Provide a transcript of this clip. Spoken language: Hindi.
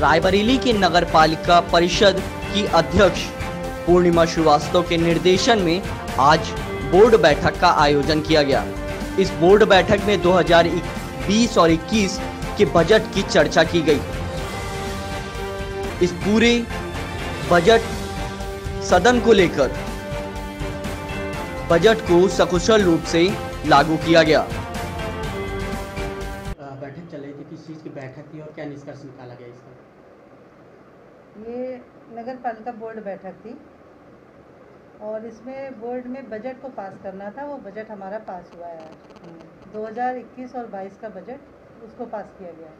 रायबरेली के नगर पालिका परिषद की अध्यक्ष, पूर्णिमा श्रीवास्तव के निर्देशन में आज बोर्ड बैठक का आयोजन किया गया। इस बोर्ड बैठक में 2020 और 21 के बजट की चर्चा की गई। इस पूरे बजट सदन को लेकर बजट को सकुशल रूप से लागू किया गया। बैठक चल रही थी, किस चीज़ की बैठक थी और क्या निष्कर्ष निकाला गया इसका? ये नगर पालिका बोर्ड बैठक थी और इसमें बोर्ड में बजट को पास करना था वो बजट हमारा पास हुआ है आज। 2021 और 22 का बजट उसको पास किया गया